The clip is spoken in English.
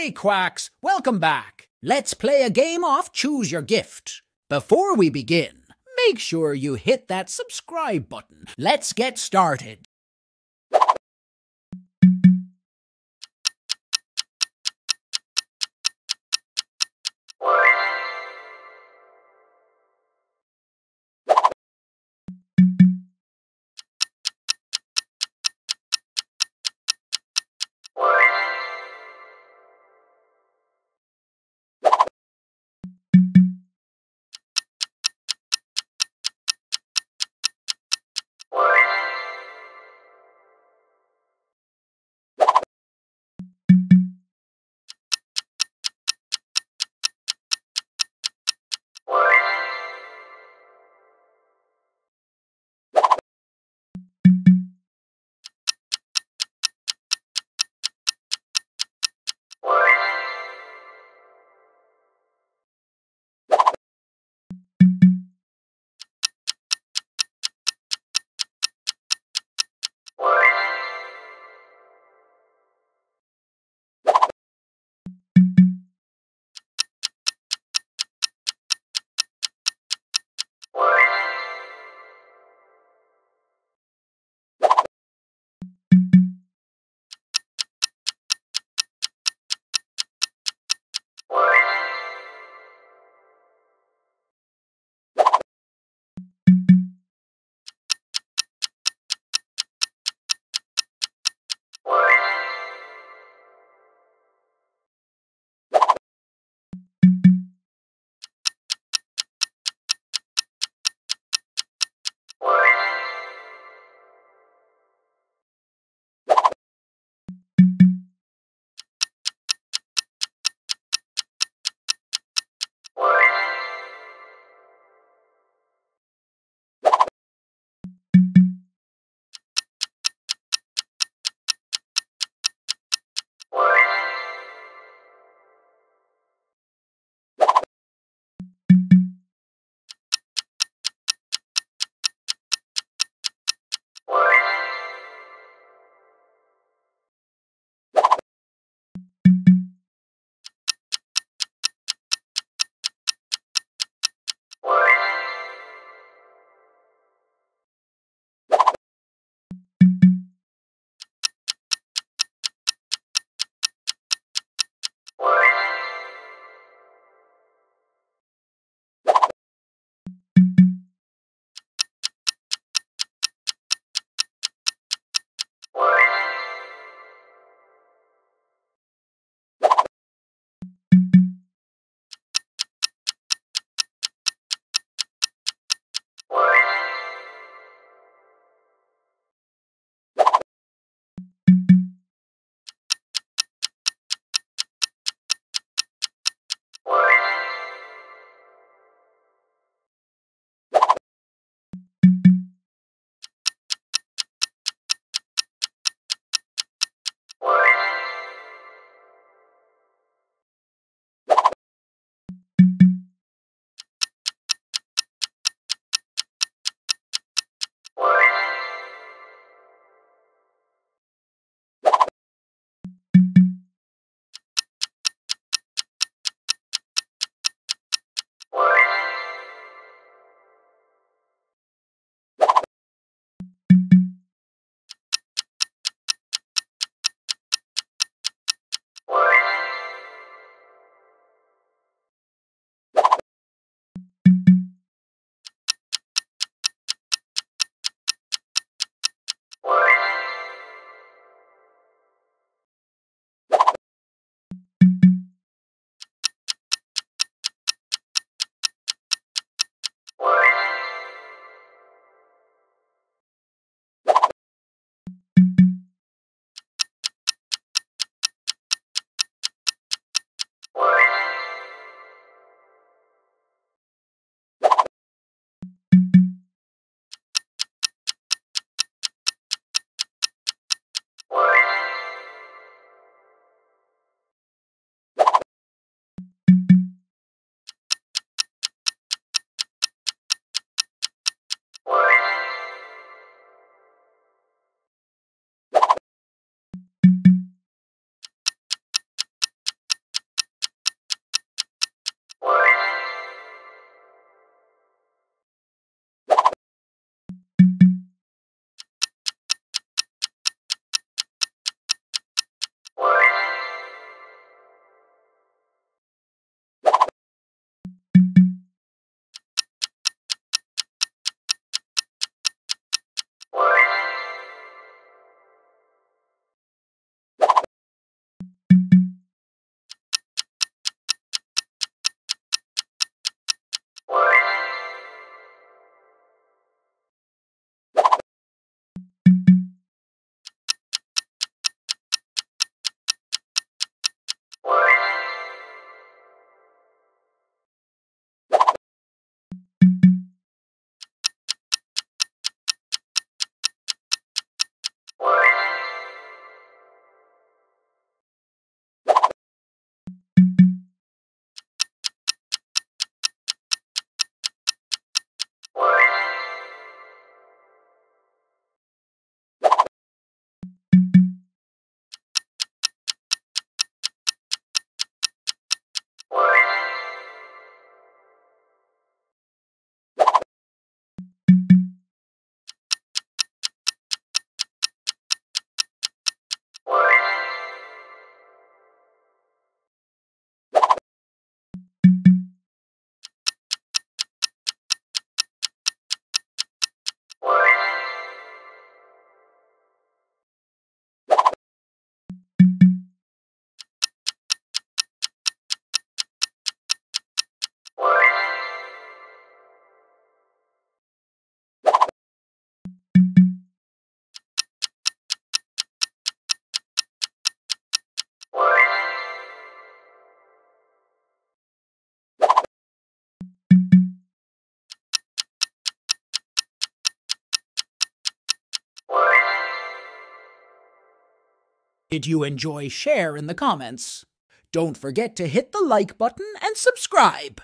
Hey, Quacks, welcome back. Let's play a game off Choose Your Gift. Before we begin, make sure you hit that subscribe button. Let's get started. Did you enjoy share in the comments? Don't forget to hit the like button and subscribe.